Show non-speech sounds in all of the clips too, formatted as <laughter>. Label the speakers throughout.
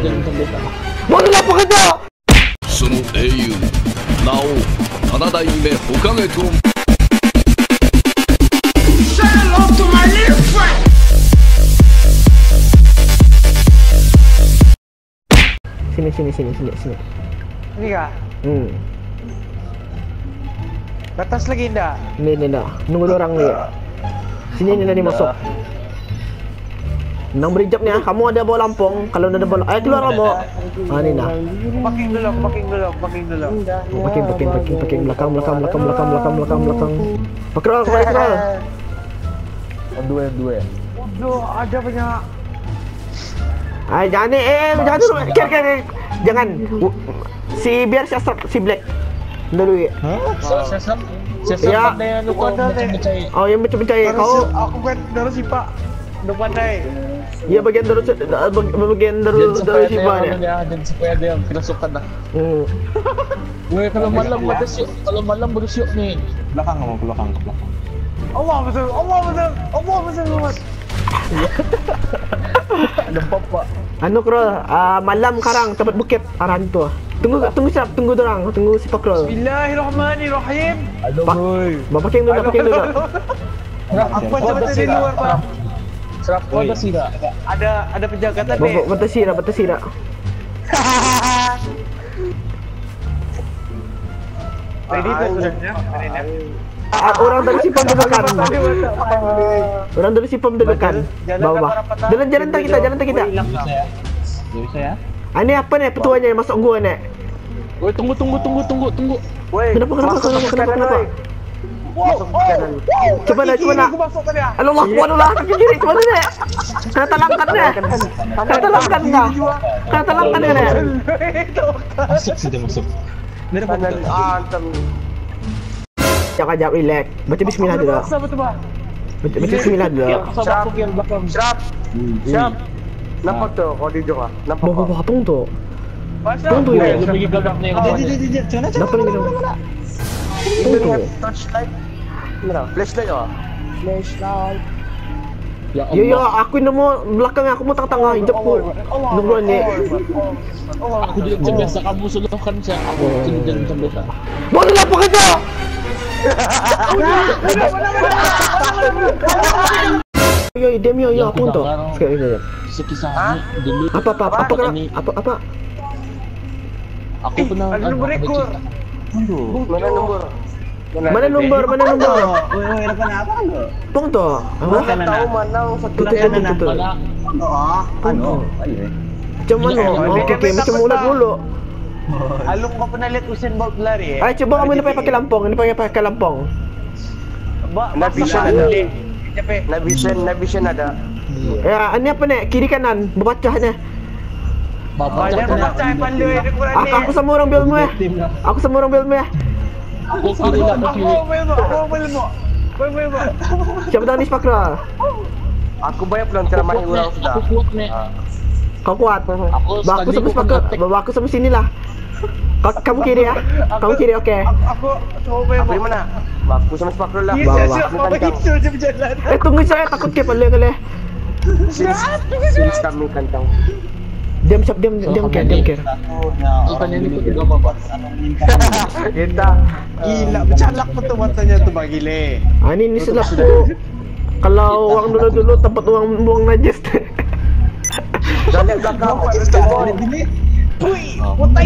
Speaker 1: Sinundan sa beta.
Speaker 2: Bodoh lah pekerja!
Speaker 3: その英雄名を七代目ほかげと
Speaker 2: Sini, sini, sini, sini, sini.
Speaker 4: Ini kah?
Speaker 2: Hmm.
Speaker 4: Ke atas lagi enggak?
Speaker 2: Ni, ni dah. Nunggu orang ni. Sini ni tadi masuk. Nang beri jap ni ah. Kamu ada bawa lampung. Kalau ada bawa, eh keluar lah bawa. Ah ni dah.
Speaker 4: Parking dulu, parking dulu, parking dulu.
Speaker 2: Oh, Paking, paking, paking, paking. Belakang, belakang, belakang, belakang, belakang, belakang, belakang. Pakrol, pakrol.
Speaker 1: Dua, dua.
Speaker 4: Aduh, ada banyak.
Speaker 2: Ah jangan ni, eh jangan dulu. Kir, kir, kir. Jangan. Si biar si Asrap, si Black. Dulu ya.
Speaker 1: Sesam.
Speaker 2: Ya.
Speaker 4: Eh.
Speaker 2: Oh, yang
Speaker 4: Terus
Speaker 2: kau.
Speaker 4: aku kan terus si Pak. Udah pandai.
Speaker 2: Ya bagian dari bag- bagian dari
Speaker 1: sa
Speaker 2: dari
Speaker 1: pwede
Speaker 2: si Ba
Speaker 1: ano
Speaker 2: niya.
Speaker 1: niya, diyan sa pwede yung pinasukan na.
Speaker 2: Hmm. <laughs>
Speaker 1: Uy, kalau malam berusyo, kalau malam berusyo ni.
Speaker 5: belakang kamu belakang ke belakang
Speaker 4: Allah betul, Allah betul, Allah betul banget. <laughs>
Speaker 1: Nampak pak.
Speaker 2: Anu Krol, ah, malam karang tempat bukit aran tu. Tunggu tunggu siap, tunggu dorang, tunggu si Pakrol.
Speaker 4: Bismillahirrahmanirrahim.
Speaker 1: Aduh, boy.
Speaker 2: Bapak king dulu, bapak king dulu.
Speaker 4: Macam macam di luar Pak.
Speaker 1: Sila.
Speaker 4: Ada ada penjaga tadi.
Speaker 2: Bapak batas sira, batas sira.
Speaker 4: Ready tu sudahnya.
Speaker 2: Ah, orang dari sipam dudukkan. Orang dari sipam
Speaker 4: arah patah.
Speaker 2: Jalan jalan tak kita, jalan tak kita.
Speaker 5: bisa ya bisa ya
Speaker 2: Ah, ni apa ni petuanya yang masuk gua ni?
Speaker 1: Uy, tunggu, tunggu, tunggu, tunggu, tunggu.
Speaker 4: Woi,
Speaker 2: Kenapa kenapa kenapa kenapa?
Speaker 4: Masuk ke kanan.
Speaker 2: Coba nak, coba nak.
Speaker 4: Aku masuk tadi ah.
Speaker 2: Allah Allah Allah kaki kiri cuba ni. Kena talangkan ni. Kena talangkan kah? Kena.
Speaker 4: Itu.
Speaker 5: masuk sudah masuk dari
Speaker 4: Kanan antem.
Speaker 2: Jangan jap relax. Baca bismillah dulu. Baca, bismillah dulu.
Speaker 4: Siap. Siap. Nampak tu kau di ah. Nampak.
Speaker 2: Bawa bawa apa tu? Tunggu ya.
Speaker 1: Lumigi gagak na yung
Speaker 5: jadi jadi jadi
Speaker 4: flashlight.
Speaker 1: Ya
Speaker 2: Ya ya, aku nemu belakang aku mau tengah-tengah hijab ku. Nunggu ni.
Speaker 1: Ako din sa besa, kamu sulukan siya. Ako sinundan sa besa.
Speaker 2: Bodoh lah pekerja. Yo, diam yo, yo, aku untuk. Sekali.
Speaker 1: Kisah-kisah ni dulu.
Speaker 2: Apa apa apa apa apa apa?
Speaker 1: Ako po na
Speaker 4: Ano nomor ko? Mana nombor?
Speaker 2: Mana nombor? Mana
Speaker 5: lo
Speaker 2: Pong. Apa?
Speaker 4: Aku tahu mana satu
Speaker 2: tutup tutup.
Speaker 1: Wala.
Speaker 5: oh
Speaker 2: Ano?
Speaker 5: ayo
Speaker 2: Macam? Oh, mulut dulu.
Speaker 4: Alung kau pernah lihat Usain Bolt lari eh?
Speaker 2: Ay, cuba kamu ni pakai lampung, ni pakai pakai lampung.
Speaker 4: Ba, Navision ada. Navision, Navision ada.
Speaker 2: Ya, ini apa ni? Kiri kanan, berbacah ni.
Speaker 1: Babaca
Speaker 4: Banyak
Speaker 1: ko na.
Speaker 4: baca pandu eh kurang
Speaker 2: Aku, sama orang bil mu eh. Aku sama orang bil mu
Speaker 4: Aku bel mo, aku mo. Mo.
Speaker 2: Siapa Spakra?
Speaker 4: Aku banyak belum ceramahi orang sudah.
Speaker 1: Ako kuwak na.
Speaker 2: Kau kuat. Ba, aku sama Spakra. Bawa aku sama sini lah. Kau, kamu kiri ya? Kamu kiri okey.
Speaker 4: Aku aku bel mo. Mana? Aku sama Spakrul lah.
Speaker 2: Bawa, bawa.
Speaker 4: Aku itu je berjalan.
Speaker 2: Eh tunggu saya takut ke pala kali.
Speaker 4: Sinis kami kantang.
Speaker 2: Diam siap diam diam ke diam ke.
Speaker 1: Ikan ini juga babat. <laughs>
Speaker 4: Kita gila bercalak betul matanya tu bagi le.
Speaker 2: Ah ini ni silap tu. Kalau uang dulu-dulu tempat uang buang najis.
Speaker 4: Dah lihat belakang.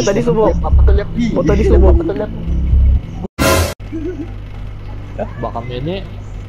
Speaker 2: Tadi subuh.
Speaker 1: Apa tuh lihat?
Speaker 2: Oh tadi subuh.
Speaker 1: Apa tuh lihat? Baka ini.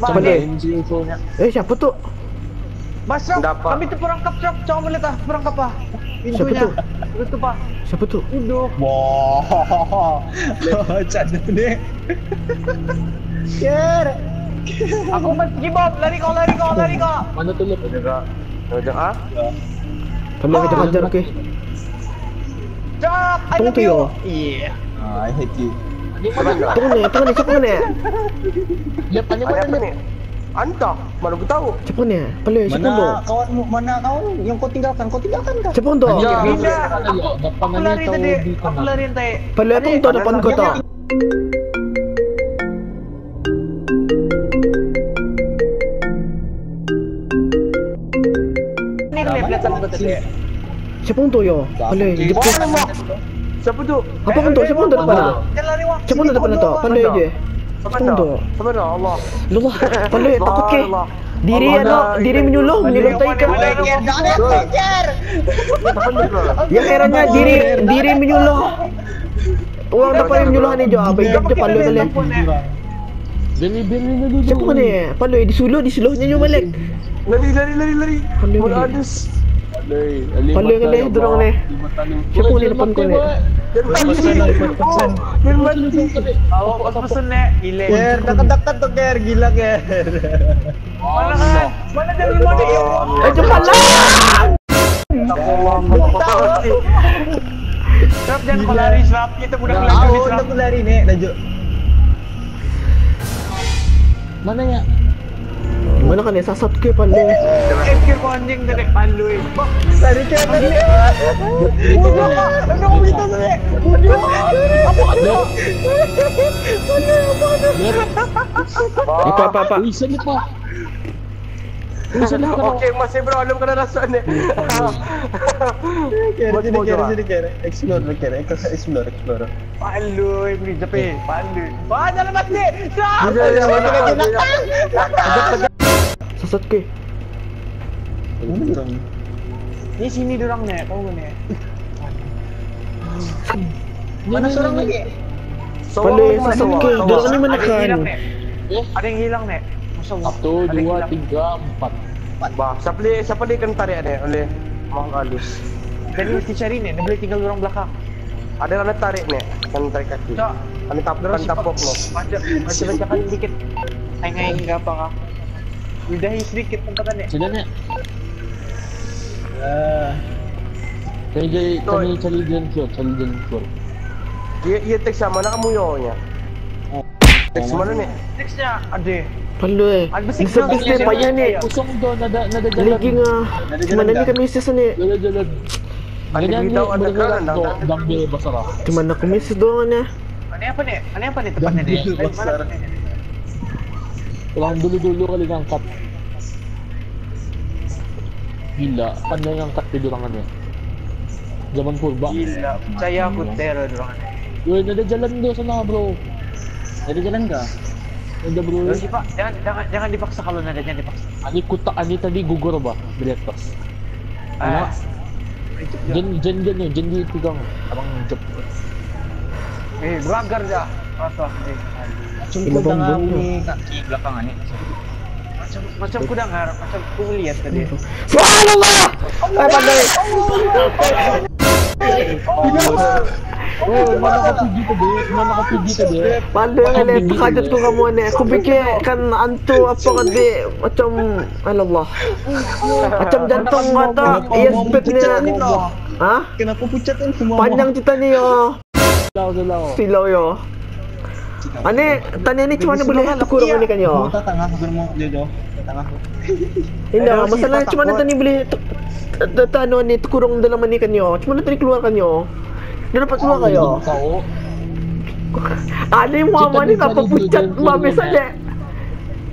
Speaker 2: Siapa dia?
Speaker 1: infonya.
Speaker 2: Eh siapa tu?
Speaker 4: Mas Rob, kami tu perangkap Rob. Coba melihat ah, perangkap ah. Pintunya.
Speaker 2: tu?
Speaker 4: Itu pak.
Speaker 2: Siapa tu?
Speaker 4: Udah.
Speaker 5: wow canda deh
Speaker 4: Aku mas pergi Bob. Lari kau, lari kau, lari kau.
Speaker 1: Mana tuh lihat?
Speaker 4: Jaga. Jaga ah.
Speaker 2: Kami kita hajar okey.
Speaker 4: Cak, I
Speaker 2: Tunggu
Speaker 4: love
Speaker 2: tu
Speaker 4: you.
Speaker 2: yo.
Speaker 4: Iya.
Speaker 5: ah I hate you
Speaker 2: Tunggu ni, tunggu ni, siapa ni?
Speaker 1: Lihat
Speaker 4: Ada
Speaker 1: mana mana
Speaker 4: Anta, mana aku tahu.
Speaker 2: Siapa ni? Pala siapa tu?
Speaker 5: mana kawanmu mana kawan yang kau tinggalkan kau tinggalkan kan
Speaker 2: Siapa tu?
Speaker 4: Ya. Bina.
Speaker 1: Ayo,
Speaker 4: Aku
Speaker 1: depan
Speaker 4: lari
Speaker 1: tahu
Speaker 4: tadi.
Speaker 1: di
Speaker 4: Aku lari tadi.
Speaker 2: Pala tu tu depan kau tu.
Speaker 4: Ini kelihatan betul tadi.
Speaker 2: Siapa untuk yo? Tu.
Speaker 6: Siapa tu?
Speaker 2: Apa untuk? Siapa untuk depan?
Speaker 4: Jangan lari wah.
Speaker 2: Siapa untuk depan tu? Pandai je.
Speaker 6: Siapa
Speaker 2: Siapa untuk?
Speaker 6: Siapa dah? Allah.
Speaker 2: Allah, <laughs> pandai takut ke?
Speaker 6: Allah.
Speaker 2: Diri
Speaker 6: Allah,
Speaker 2: ano,
Speaker 6: Allah.
Speaker 2: diri menyuluh, menyuluh taikan.
Speaker 4: Jangan ada kejar.
Speaker 2: Yang herannya diri diri menyuluh. Orang depan yang menyuluh ni jo, apa hidup je pandai kali.
Speaker 1: Beli beli dulu.
Speaker 2: Siapa ni? Pandai disuluh, disuluhnya je balik.
Speaker 6: Lari, lari, lari, lari.
Speaker 2: Pandai
Speaker 6: Bola adus.
Speaker 2: Pandai kali dorang ni. Siapa ni depan kau ni?
Speaker 6: Dia mati. Oh, Dia mati.
Speaker 4: Awak pas pesen nek. Gila. Ger, dekat-dekat Ger, gila Ger. Mana kan? Mana?
Speaker 2: Eh.
Speaker 4: Stop jangan kau lari kita udah lari. Aku laju.
Speaker 1: Mana ya?
Speaker 2: Mana kan ni sasat ke pandai?
Speaker 4: Eh, kira kau anjing tadi pandui. Lari ke kita nek?
Speaker 2: Apa apa apa?
Speaker 1: Uy, saan pa? Uy, saan ka?
Speaker 6: Okey, masih bro, belum kena rasa ni. Buat
Speaker 4: sini
Speaker 6: ba?
Speaker 4: sini Ger. Explore Ger, explore, explore. Wah, jangan mati.
Speaker 6: Dia, dia, dia, dia.
Speaker 2: Sasat ke?
Speaker 4: Ni sini dorang nek, tahu nek. <laughs> Mana seorang lagi?
Speaker 2: Pandai sasat ke? Dorang ni mana
Speaker 4: Ada yang hilang
Speaker 2: kan?
Speaker 4: nek. Ada yang hilang Allah.
Speaker 1: Satu,
Speaker 4: Ada
Speaker 1: dua, tiga, empat.
Speaker 6: Bah, siapa dia siapa dia kena tarik ni oleh Mak Alus.
Speaker 4: Jadi mesti cari nek, dia boleh tinggal orang belakang.
Speaker 6: Ada yang kena tarik ni, kena tarik kaki.
Speaker 4: Cak,
Speaker 6: Kena tap, kena tapok no.
Speaker 4: Macam macam bacakan <laughs> sedikit. Ay ngayon ka pa ka. Udahi sedikit tempat nek.
Speaker 1: Sila na. Kaya kaya kami cari dyan floor, cari dyan floor.
Speaker 6: Dia dia teks sama nak kamu yo nya. Teks mana ni?
Speaker 4: Nextnya ada.
Speaker 2: Pandai.
Speaker 4: Ada besi
Speaker 2: Sebis ni payah ni.
Speaker 1: Kusong doon, nada, nada jalan.
Speaker 2: Lagi nga. Mana ni kami sis ni?
Speaker 1: Jalan, jalan.
Speaker 6: Ada
Speaker 1: Ganyan ni,
Speaker 6: bitaw, ada
Speaker 1: bergerak
Speaker 6: kanan,
Speaker 1: to,
Speaker 6: ada-
Speaker 1: dambil basara.
Speaker 2: Cuman aku miss doang ni.
Speaker 4: Ano apa nek? Ano apa nek tempatnya nek? Ay, mana
Speaker 1: Walang dulo-dulo kali ngangkat. Gila, pandai ngangkat di durangan niya. Zaman purba.
Speaker 4: Gila, percaya aku teror nek.
Speaker 1: Yun, nada jalan doon sana bro.
Speaker 4: Ada jalan ka?
Speaker 1: Nada bro.
Speaker 4: Terus sih pak, jangan jangan jangan dipaksa kalau nada jangan dipaksa.
Speaker 1: Ani kuta, ani tadi gugur ba? Direktos.
Speaker 4: Ah.
Speaker 1: Jen, jen, jen, jen, jen di tigang. Abang jep.
Speaker 4: Eh, belagar dah. Apa? Eh,
Speaker 2: Bang bang ni.
Speaker 4: kaki belakangan ni. Macam macam ku dengar, macam ku lihat tadi.
Speaker 2: Subhanallah. Pandai.
Speaker 1: Oh, mana tadi? Mana kapigi tadi?
Speaker 2: Pandai kali terkajut ko kamu ni. Aku fikir kan antu apa macam Allah. Macam jantung iya ni. Ha?
Speaker 4: Kenapa pucat kan semua?
Speaker 2: Panjang cerita ni yo.
Speaker 1: Silaw.
Speaker 2: Silau yo. Ane tanya ni cuma boleh tukur ni kan yo.
Speaker 4: tengah aku mau jodoh. Tengah.
Speaker 2: Hindi, masalah cuma tani boleh tano ni tukurong dalam ni kan yo. Cuma tani keluar kan yo. Dia dapat keluar kayo.
Speaker 1: Tao.
Speaker 2: Ada yang mama ni apa pucat mabes saja.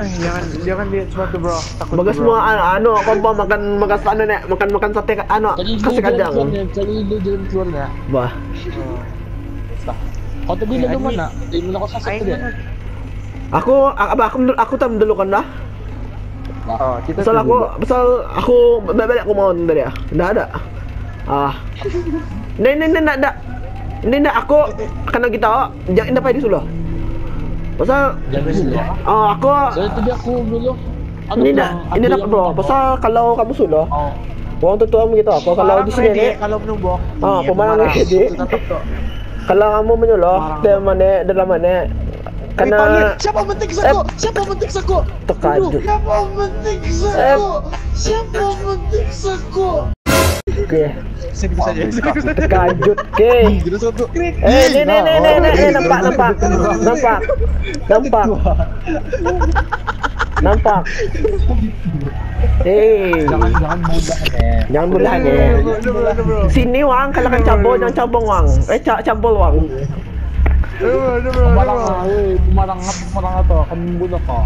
Speaker 4: Ay, jangan jangan lihat sepatu bro. Takut
Speaker 2: Bagas
Speaker 4: bro.
Speaker 2: semua ano, ano kau ba makan makan ano ni, makan makan sate ka- ano
Speaker 1: Cari
Speaker 2: kasi
Speaker 1: jalan
Speaker 2: kadang.
Speaker 1: keluar niya. Cari jalan keluar niya.
Speaker 2: Bah.
Speaker 1: Basta. Kau tadi lalu mana? Hindi mo na ako sasakit
Speaker 4: mana?
Speaker 2: Aku aba aku aku tam dulu kan dah.
Speaker 6: Ah, kita
Speaker 2: Pasal aku pasal aku balik aku mau dari ah. Dah ada. Ah. Ni ni nak dak. Ni nak aku kena kita jangan dapat di solo. Pasal ah aku
Speaker 1: Saya tadi aku dulu.
Speaker 2: Ini dah ini
Speaker 1: Ada
Speaker 2: dah bro. Pasal kalau kamu solo,
Speaker 1: Oh.
Speaker 2: orang tua mo gitu ako kalau di sini
Speaker 4: kalau menumbok.
Speaker 2: Ah,
Speaker 4: marah.
Speaker 2: ready.
Speaker 4: Tetap.
Speaker 2: Kalau kamu menyuluh dalam mana dalam mana kena
Speaker 4: Siapa mentik sako? Siapa mentik sako?
Speaker 2: terkajut.
Speaker 4: Siapa mentik
Speaker 2: Eh,
Speaker 4: Siapa mentik sako?
Speaker 2: Oke,
Speaker 4: Sini saja.
Speaker 2: terkajut ke. Eh, ni ni ni ni ni ni nampak nampak nampak nampak nampak. Eh,
Speaker 1: Jangan jangan muda eh.
Speaker 2: jangan mudah ni. Sini wang kalau kan cabul jangan cabung wang. Eh ca cabul wang.
Speaker 1: Pumarang nga, eh. Pumarang nga, pumarang nga to. Kambulo ko.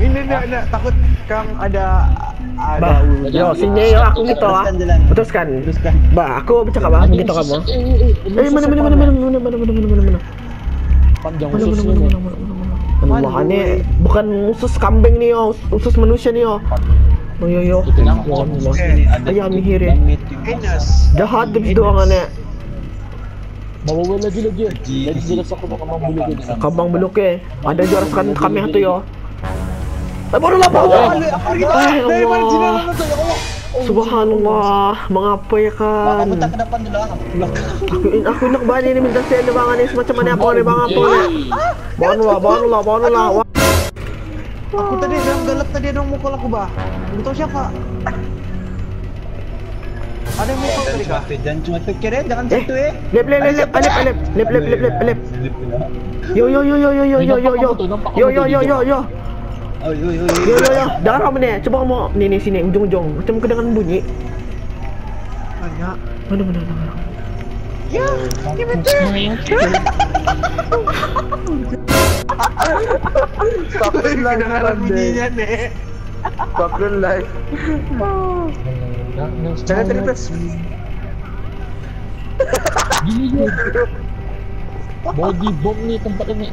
Speaker 4: Ini nak nak takut kang ada ada
Speaker 2: yo sini yo aku gitu ah.
Speaker 6: Teruskan jalan.
Speaker 2: Putuskan.
Speaker 4: Teruskan.
Speaker 2: Bah, aku bercakap ah begitu kamu. Eh mana mana mana mana mana mana mana mana mana.
Speaker 1: Panjang
Speaker 2: Mana mana mana mana mana Allah ini eh. bukan usus kambing nih yo, usus manusia nih yo. Oh, oh iya, iya. yo
Speaker 1: yo. Iya,
Speaker 2: Ayah mihir
Speaker 4: ya.
Speaker 2: Jahat deh doangannya.
Speaker 1: Bawa lagi lagi. Lagi jelas aku bakal kambang beluk
Speaker 2: Kambang beluk ya. Ada jarakan kami itu yo. Eh, baru lah bawa. Eh,
Speaker 4: Dari mana jinak
Speaker 2: Allah
Speaker 4: ya?
Speaker 2: Subhanallah, mengapa ya kan?
Speaker 6: Aku tak ke depan dulu ah. Belakang.
Speaker 2: Aku nak balik ni minta saya bang ni semacam mana apa ni bang apa ni? Bawa lah, bawa lah.
Speaker 4: Aku tadi dalam galak tadi ada yang mukul aku bah. Tahu siapa. Ada yang mukul tadi kah?
Speaker 6: Jangan cuma fikir ya, jangan
Speaker 2: Eh,
Speaker 6: situ eh.
Speaker 2: lep lep lep lep lep lep lep lep lep lep lep. Yo yo yo yo yo yo yo yo yo. Yo yo yo yo yo.
Speaker 6: Oh, yo yo
Speaker 2: Yo yo yo. Darah mana? Coba kamu ni ni sini ujung-ujung. Macam kedengan bunyi.
Speaker 4: Banyak.
Speaker 2: Mana mana mana.
Speaker 4: Kedengaran bunyinya nih.
Speaker 2: Background live.
Speaker 1: Jangan terlepas. Gini dia. Body bomb nih tempat ini.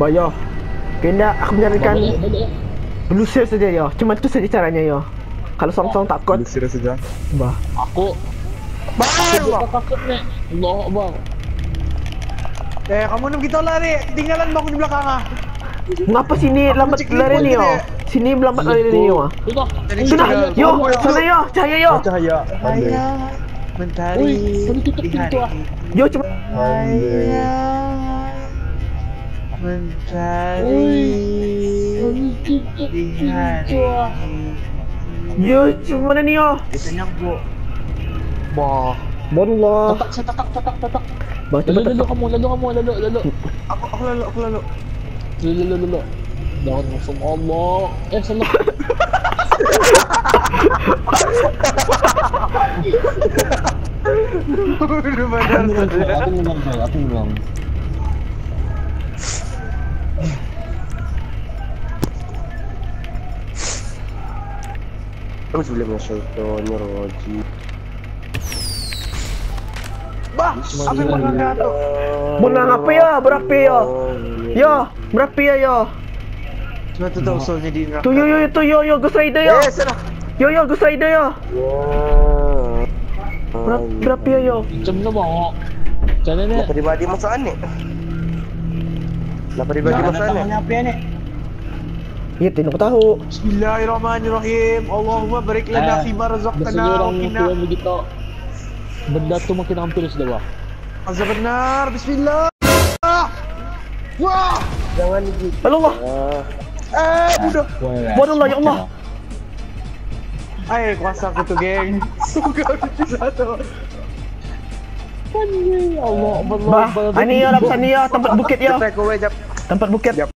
Speaker 2: Bayo. Kena aku
Speaker 1: balik.
Speaker 2: belusir saja yo. Cuma itu saja caranya yo. Kalau song-song takut,
Speaker 4: Serius saja.
Speaker 2: bah.
Speaker 1: Aku. Aku takut nih. Allah bang.
Speaker 4: Eh, kamu nem kita lari. Tinggalan bangun di belakang ah.
Speaker 2: Ngapa sini lambat lari ni yo? Sini lambat lari ni yo.
Speaker 1: Sudah.
Speaker 2: Sudah, yo, sana yo, cahaya yo.
Speaker 4: Cahaya. Cahaya. Mentari.
Speaker 1: Ah.
Speaker 2: Yo cuma
Speaker 4: Cahaya. Mencari di hari.
Speaker 2: yo cuma ni yo?
Speaker 4: Biasanya bu. Bah.
Speaker 2: Wallah.
Speaker 1: Tatak, saya tatak, tatak, tatak.
Speaker 2: Bah,
Speaker 1: Lalu, lalu kamu, lalu kamu, lalu, lalu.
Speaker 4: Aku aku lalu aku lalu.
Speaker 1: Lalu, lalu, lalu. Jangan musuh Allah. Eh, salah. <laughs>
Speaker 4: Udah benar saja.
Speaker 6: Aku ngulang أعوذ بالله من الشيطان الرجيم
Speaker 4: Bah, apa yang
Speaker 2: menang apa ya? Berapa ya? Yo, ya, berapa ya ya?
Speaker 4: Cuma tuh nah. tahu soalnya di
Speaker 2: yo yo tu yo yo Rider ya. Yo yo Ghost Rider ya. Berapa berapa ya yo?
Speaker 6: Nih?
Speaker 2: Ya, tidak tahu.
Speaker 4: Bismillahirrahmanirrahim. Allahumma barik lana fi ma razaqtana wa
Speaker 1: orang
Speaker 4: qina
Speaker 1: tua begitu. Benda tu makin hampir sudah bang.
Speaker 4: azab benar. Bismillah. Wah.
Speaker 7: Jangan gitu.
Speaker 2: Allah.
Speaker 4: Eh, budak.
Speaker 2: Wallah ya Allah.
Speaker 4: Ay, kuasa aku tuh, geng. <laughs> Suka satu.
Speaker 1: Allah, Allah,
Speaker 2: Bah, ini yo lapisan yo tempat bukit
Speaker 7: jap.
Speaker 2: Tempat bukit.